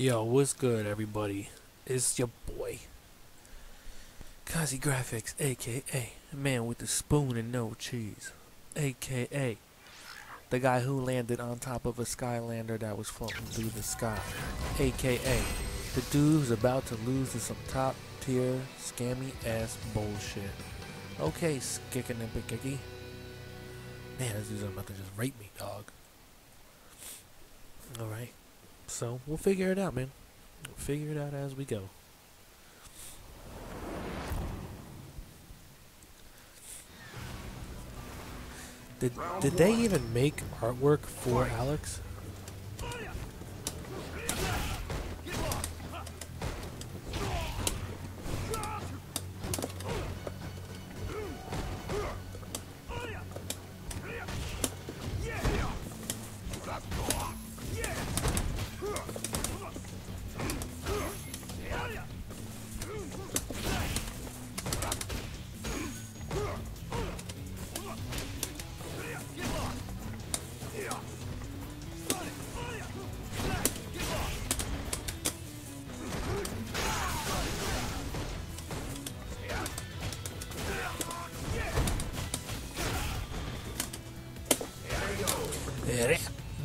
Yo, what's good, everybody? It's your boy, Kazi Graphics, aka Man with the Spoon and No Cheese, aka the guy who landed on top of a Skylander that was floating through the sky, aka the dude who's about to lose to some top tier scammy ass bullshit. Okay, skickin' and. Man, this dude's about to just rape me, dog. Alright. So we'll figure it out, man. We'll figure it out as we go. Did did they even make artwork for Alex?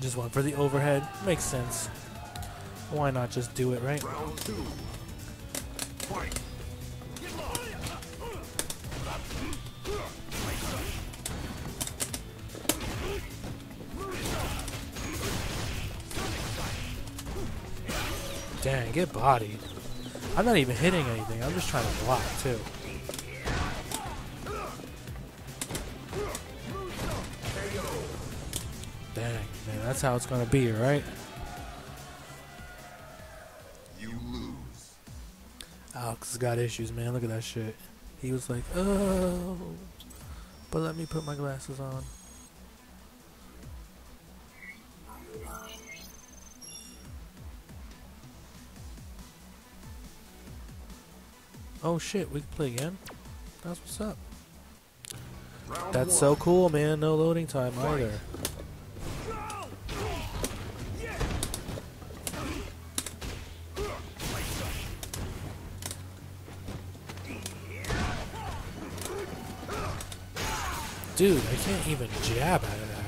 Just went for the overhead. Makes sense. Why not just do it, right? Round Dang, get bodied. I'm not even hitting anything. I'm just trying to block, too. That's how it's gonna be, right? You lose. Alex has got issues, man. Look at that shit. He was like, oh, but let me put my glasses on. Oh shit, we can play again? That's what's up. Round That's one. so cool, man. No loading time either. Dude, I can't even jab out of that.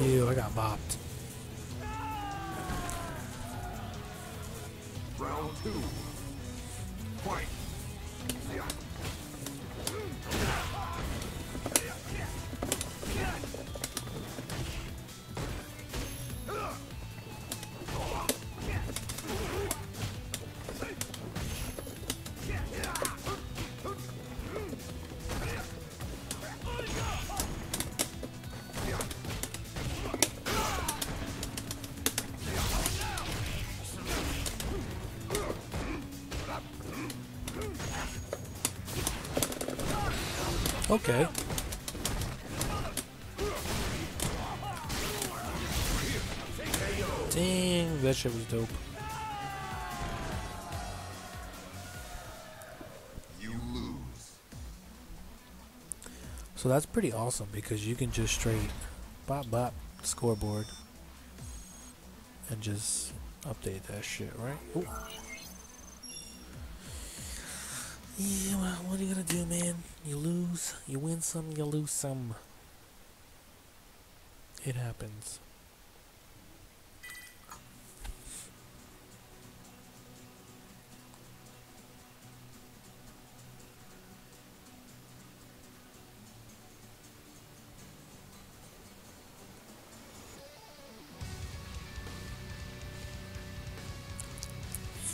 Ew, I got bopped. Okay. Dang, that shit was dope. You lose. So that's pretty awesome because you can just straight bop bop scoreboard and just update that shit, right? Ooh. Yeah, well, what are you gonna do, man? You lose, you win some, you lose some. It happens.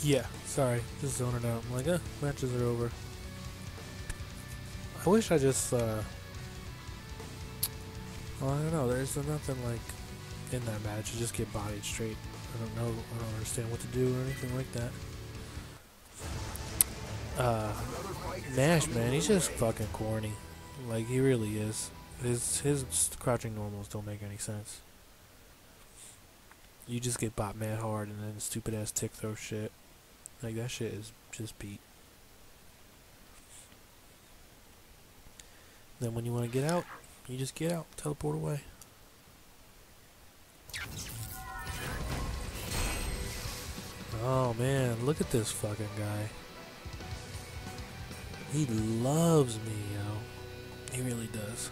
Yeah, sorry, just zoning out. I'm like, uh, matches are over. I wish I just, uh, well, I don't know. There's nothing like in that match. You just get bodied straight. I don't know. I don't understand what to do or anything like that. Uh, Nash, man, he's just fucking corny. Like he really is. His his crouching normals don't make any sense. You just get bot mad hard and then stupid ass tick throw shit. Like that shit is just beat. Then when you want to get out, you just get out, teleport away. Oh man, look at this fucking guy. He loves me, yo. He really does.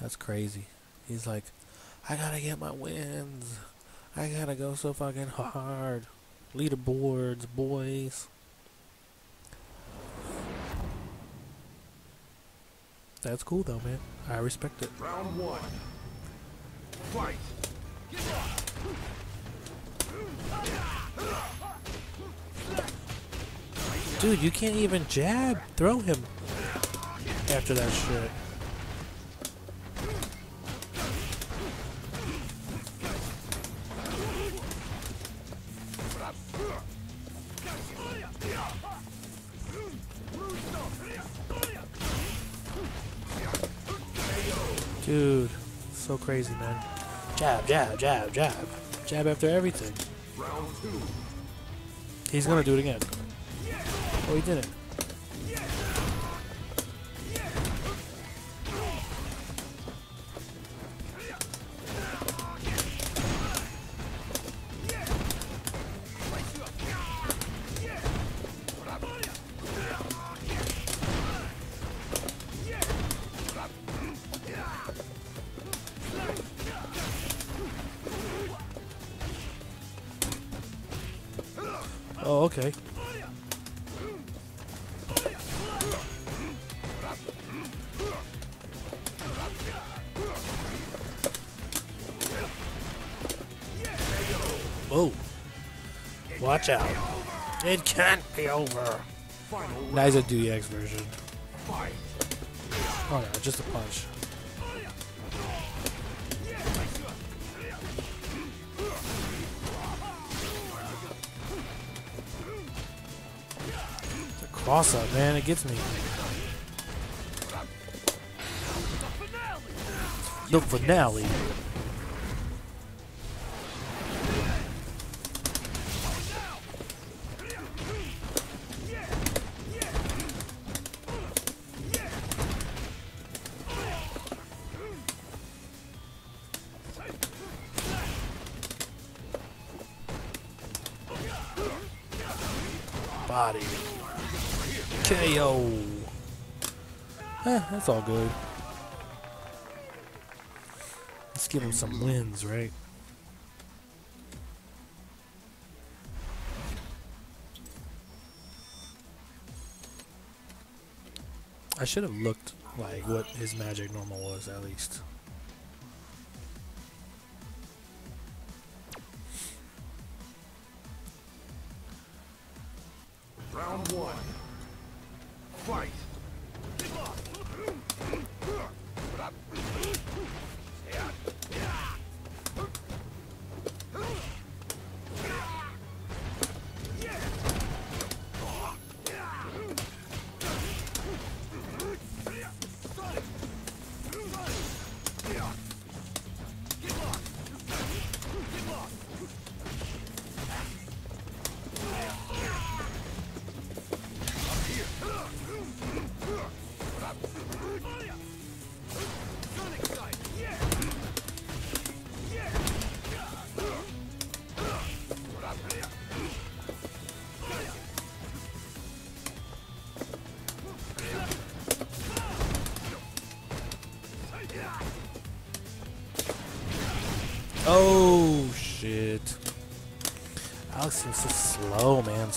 That's crazy. He's like, I gotta get my wins. I gotta go so fucking hard. Leaderboards, boys. That's cool though, man. I respect it. Round one. Fight. Dude, you can't even jab. Throw him after that shit. Dude, so crazy, man. Jab, jab, jab, jab. Jab after everything. Round two. He's gonna do it again. Oh, he didn't. Oh, okay. Whoa. Watch out. It can't be over. Now he's a DX version. Oh no, just a punch. Cross up, man. It gets me. The finale. That's all good. Let's give him some wins, right? I should have looked like what his magic normal was at least.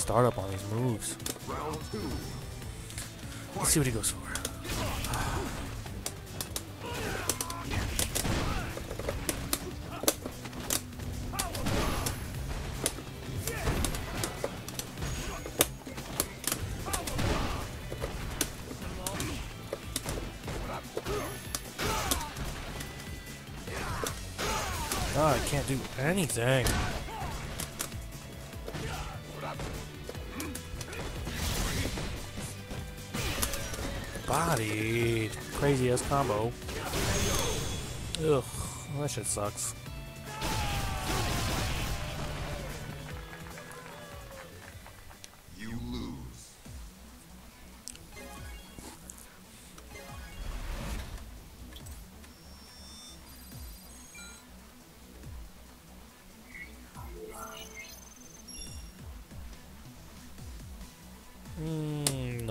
Slow, man. Start up on these moves. Let's see what he goes for. God, I can't do anything. Bodied. Crazy ass combo. Ugh, that shit sucks.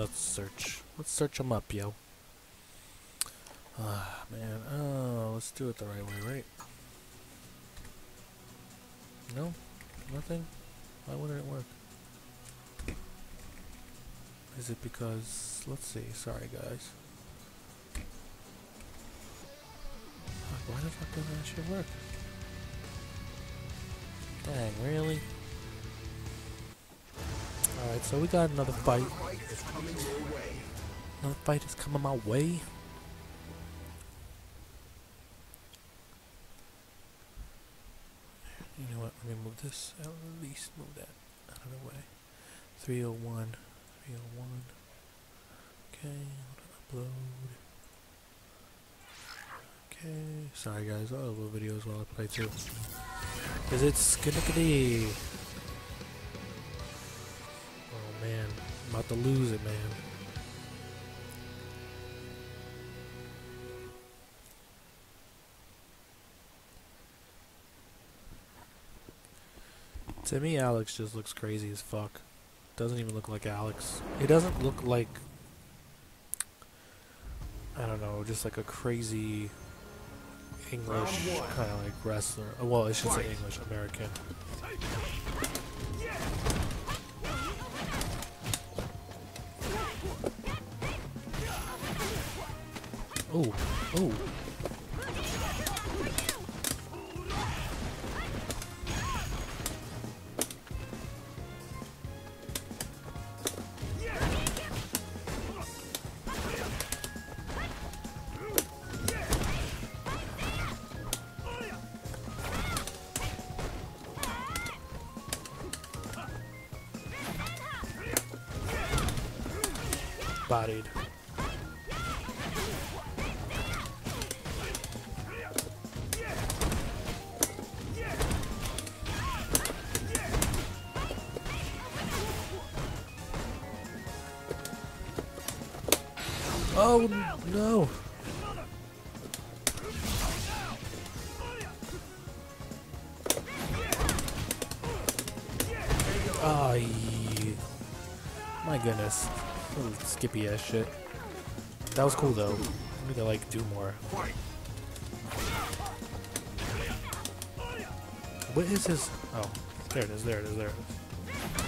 Let's search. Let's search them up, yo. Ah, man. Oh, let's do it the right way, right? No? Nothing? Why wouldn't it work? Is it because... Let's see. Sorry, guys. Why the fuck doesn't that shit work? Dang, really? Alright, so we got another fight. Another fight is coming my way. You know what? Let me move this at least. Move that out of the way. 301. 301. Okay, upload. Okay. Sorry guys, I'll upload videos while I play too. Is it skinickety. About to lose it, man. To me, Alex just looks crazy as fuck. Doesn't even look like Alex. He doesn't look like. I don't know, just like a crazy English kind of like wrestler. Well, I should say English American. Oh, oh. Bodied. Oh no! Oh, my goodness. Skippy ass shit. That was cool though. I need to like do more. What is his? Oh, there it is. There it is. There it is.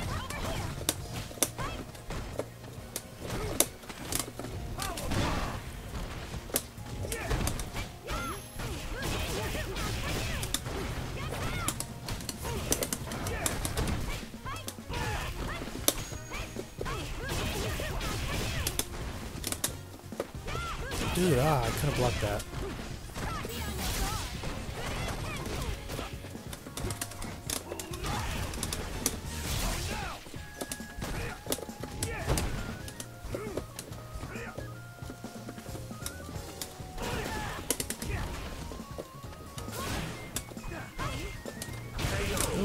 Dude, ah, I could have blocked that.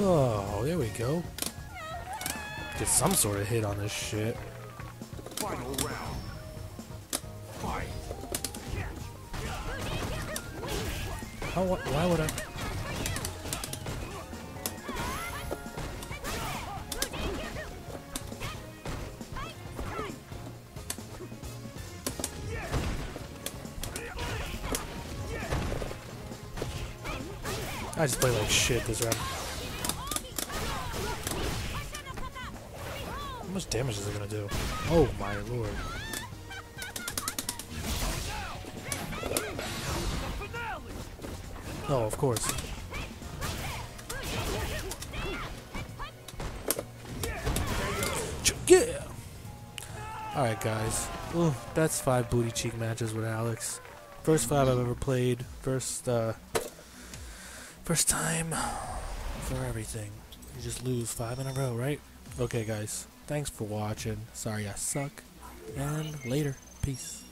Oh, there we go. Get some sort of hit on this shit. How? Why would I? I just play like shit this round. How much damage is it gonna do? Oh my lord. Oh, of course. Yeah! Alright, guys. Ooh, that's five booty cheek matches with Alex. First five I've ever played. First, uh. First time for everything. You just lose five in a row, right? Okay, guys. Thanks for watching. Sorry I suck. And later. Peace.